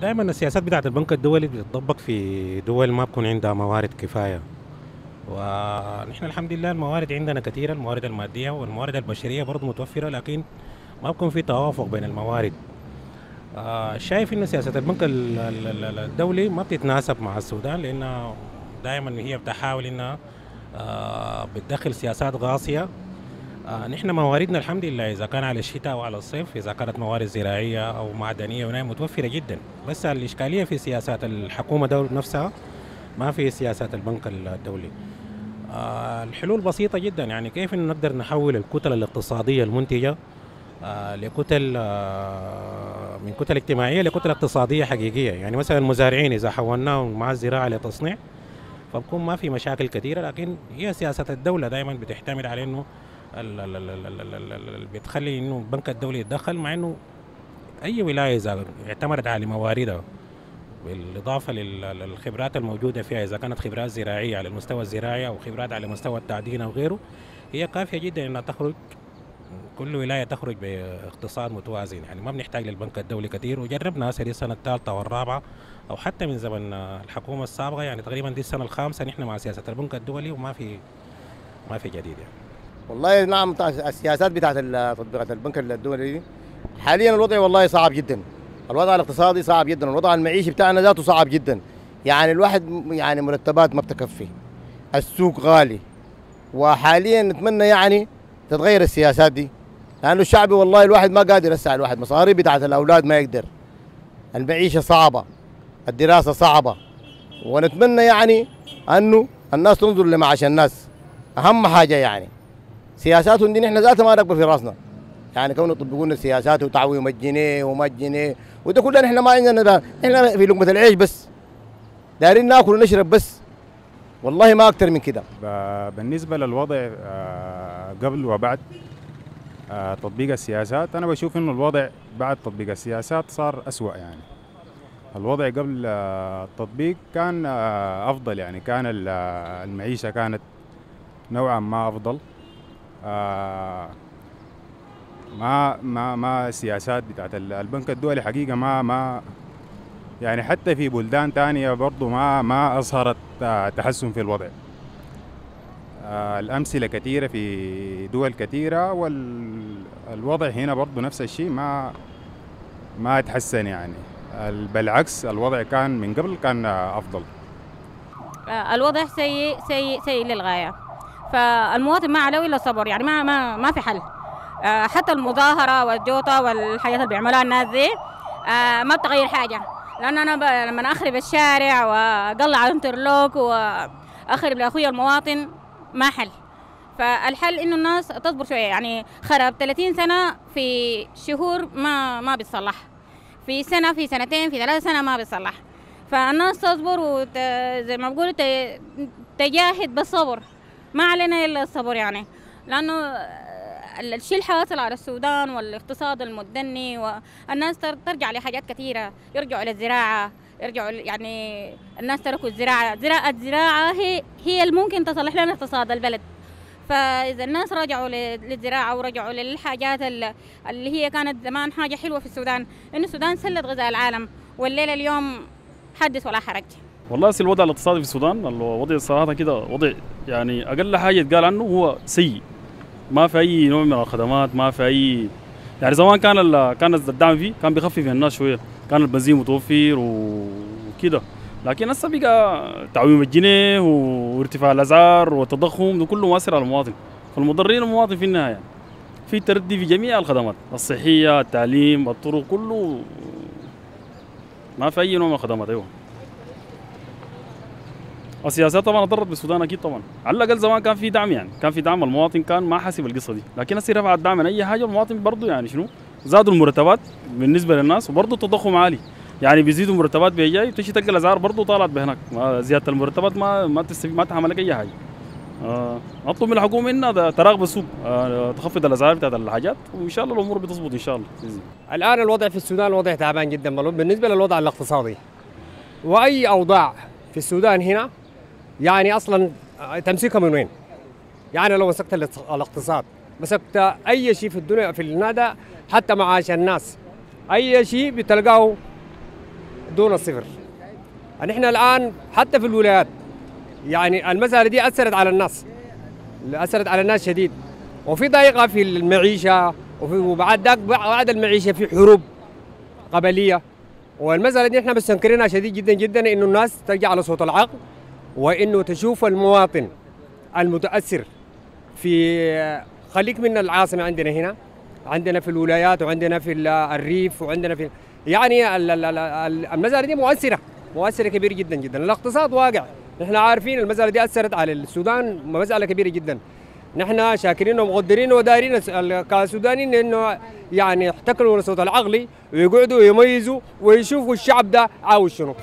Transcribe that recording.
دائما السياسات بتاعت البنك الدولي بتطبق في دول ما بكون عندها موارد كفاية. ونحن الحمد لله الموارد عندنا كثيرة الموارد المادية والموارد البشرية برضه متوفرة لكن ما بكون في توافق بين الموارد. آه، شايف انه سياسة البنك ال- ال- ال- الدولي ما بتتناسب مع السودان لأنها دائما هي بتحاول إنها آه، بتدخل سياسات قاسيه آه، نحن مواردنا الحمد لله إذا كان على الشتاء أو على الصيف إذا كانت موارد زراعية أو معدنية وهي متوفرة جدا. بس الإشكالية في سياسات الحكومة دول نفسها ما في سياسات البنك الدولي. آه، الحلول بسيطة جدا يعني كيف نقدر نحول الكتل الاقتصادية المنتجة آه، لكتل آه، من كتل اجتماعية لكتل اقتصادية حقيقية. يعني مثلا المزارعين إذا حولناهم مع الزراعة لتصنيع فبكون ما في مشاكل كثيرة لكن هي سياسة الدولة دائما بتعتمد على إنه اللي بتخلي إنه البنك الدولي يتدخل مع إنه أي ولاية إذا اعتمدت على مواردها. بالإضافة للخبرات الموجودة فيها إذا كانت خبرات زراعية على المستوى الزراعي أو خبرات على مستوى التعدين أو غيره هي كافية جدا إنها تخرج كل ولاية تخرج باقتصاد متوازن. يعني ما بنحتاج للبنك الدولي كثير وجربنا هذه السنة الثالثة والرابعة أو حتى من زمن الحكومة السابقة يعني تقريبا دي السنة الخامسة نحن مع سياسة البنك الدولي وما في ما في جديد يعني. والله نعم السياسات بتاعت تطبيقات البنك الدولي دي حاليا الوضع والله صعب جدا. الوضع الاقتصادي صعب جدا الوضع المعيشي بتاعنا ذاته صعب جدا. يعني الواحد يعني مرتبات ما بتكفي. السوق غالي. وحاليا نتمنى يعني تتغير السياسات دي. لأنه الشعبي والله الواحد ما قادر هسه على الواحد مصاريف بتاعت الأولاد ما يقدر. المعيشة صعبة. الدراسة صعبة. ونتمنى يعني أنه الناس تنظر لمعاش الناس. أهم حاجة يعني. سياساتهم دي نحن ذاتها ما نقبل في راسنا. يعني كونه يطبقوا لنا السياسات وتعويم الجنيه وما الجنيه وده كله نحن ما عندنا نحن في لقمة العيش بس. دايرين ناكل ونشرب بس. والله ما أكثر من كده. ب- بالنسبة للوضع آه، قبل وبعد آه، تطبيق السياسات أنا بشوف إنه الوضع بعد تطبيق السياسات صار أسوأ يعني. الوضع قبل آه، التطبيق كان أفضل يعني. كان ال- المعيشة كانت نوعا ما أفضل. آه، ما ما ما السياسات بتاعت ال- البنك الدولي حقيقة ما ما يعني حتى في بلدان تانية برضو ما ما أظهرت آه، تحسن في الوضع. آه، الأمثلة كثيرة في دول كثيرة والوضع هنا برضو نفس الشيء ما ما تحسن يعني. ال- بالعكس الوضع كان من قبل كان آه، أفضل. آه، الوضع سيء سيء سيء للغاية. فالمواطن ما عليه إلا الصبر يعني ما ما ما في حل. آه، حتى المظاهرة والجوطة والحاجات اللي بيعملوها الناس دي آه، ما بتغير حاجة. لأن أنا لما أخرب الشارع وأقلع الانترلوك وأخرب لأخويا المواطن ما حل. فالحل إنه الناس تصبر شوية. يعني خرب 30 سنة في شهور ما ما بيتصلح. في سنة في سنتين في ثلاث سنة ما بيتصلح. فالناس تصبر وت... زي ما بقولوا. تجاهد بالصبر. ما علينا إلا الصبر يعني. لأنه ال- الشيء الحاصل على السودان والاقتصاد المدني والناس تر- ترجع لحاجات كثيرة. يرجعوا للزراعة يرجعوا يعني الناس تركوا الزراعة. زراعة الزراعة هي هي اللي ممكن تصلح لنا اقتصاد البلد. فإذا الناس رجعوا للزراعة ورجعوا للحاجات ال- اللي هي كانت زمان حاجة حلوة في السودان. انه السودان سلة غذاء العالم والليلة اليوم حدث ولا حرج. والله أصل الوضع الاقتصادي في السودان الوضع صراحة كده وضع يعني أقل حاجة يتقال عنه هو سيء. ما في أي نوع من الخدمات ما في أي يعني زمان كان كان الدعم فيه كان بيخفف الناس شوية. كان البنزين متوفر وكده لكن هسه بقى تعويم الجنيه وارتفاع الأسعار والتضخم ده كله مؤثر على المواطن. فالمضرين المواطن في النهاية. في تردي في جميع الخدمات الصحية التعليم الطرق كله ما في أي نوع من الخدمات أيوه. السياسات طبعا ضرت بالسودان أكيد طبعا. على الأقل زمان كان في دعم يعني. كان في دعم المواطن كان ما حاسب القصة دي. لكن هسه رفع الدعم من أي حاجة المواطن برضه يعني شنو؟ زادوا المرتبات بالنسبة للناس وبرضه التضخم عالي. يعني بيزيدوا مرتبات بيجاي تمشي تلقى الاسعار برضه طالعت بهناك. زيادة المرتبات ما ما تستفيد ما تعمل لك أي حاجة. آه أطلب من الحكومة إنها تراقب السوق. آه تخفض الاسعار بتاعت الحاجات وإن شاء الله الأمور بتظبط إن شاء الله. الآن الوضع في السودان وضع تعبان جدا. بالنسبة للوضع الاقتصادي وأي أوضاع في السودان هنا يعني أصلا تمسكها من وين؟ يعني لو مسكت الاقتص- الاقتصاد مسكت أي شيء في الدنيا في النادى حتى معاش الناس. أي شيء بتلقاه دون الصفر نحن الآن حتى في الولايات يعني المسألة دي أثرت على الناس. أثرت على الناس شديد. وفي ضيقة في المعيشة وفي وبعد ذاك بعد المعيشة في حروب قبلية. والمسألة دي إحنا مستنكرينها شديد جدا جدا إنه الناس ترجع على صوت العقل. وإنه تشوف المواطن المتأثر في خليك من العاصمة عندنا هنا. عندنا في الولايات وعندنا في ال- الريف وعندنا في يعني ال- ال- ال- المساله دي مؤثرة مؤثرة كبيره جدا جدا. الاقتصاد واقع. نحن عارفين المساله دي أثرت على السودان مساله كبيرة جدا. نحن شاكرين ومقدرين ودارين كسودانيين إنه يعني يحتكروا صوت العقلي ويقعدوا يميزوا ويشوفوا الشعب ده عاوز شنو.